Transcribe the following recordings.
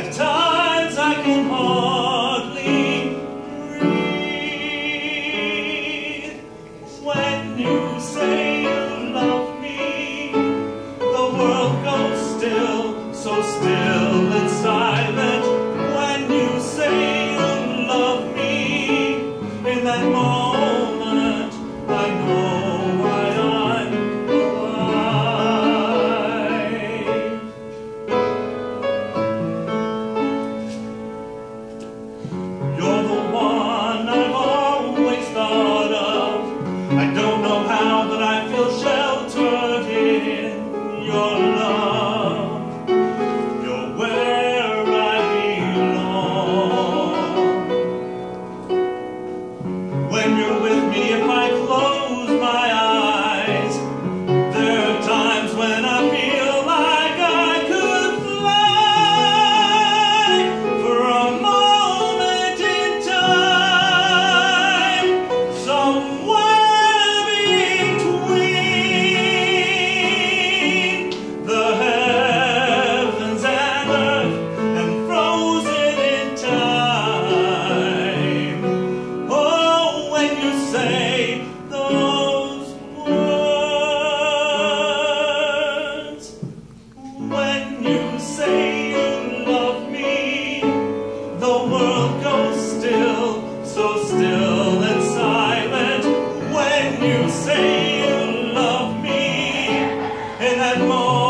At times I can hardly breathe. When you say you love with me if I close? Lord.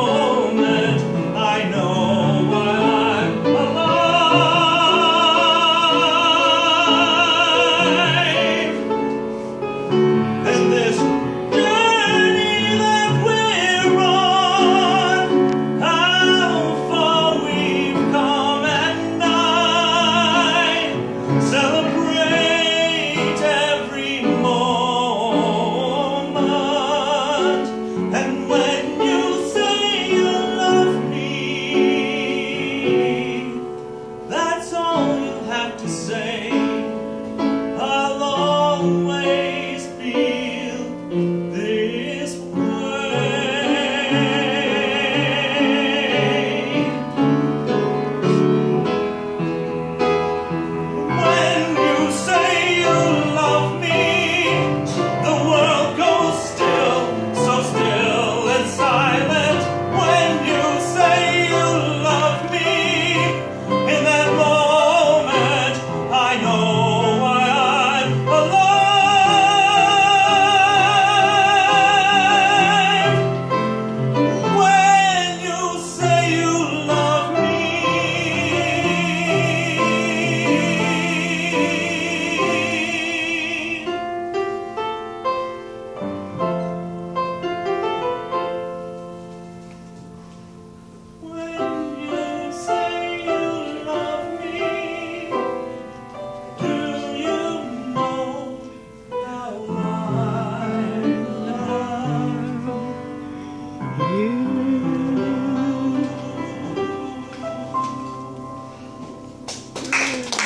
Yay!